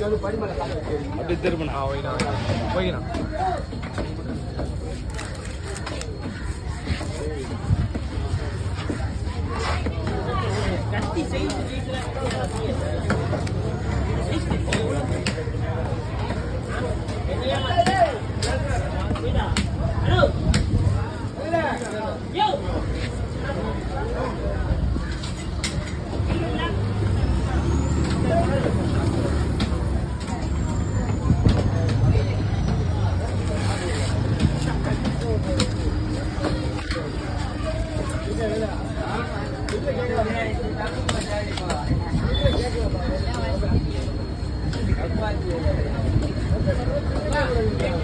அப்படி திரும்பினா ஓகேண்ணா Thank you.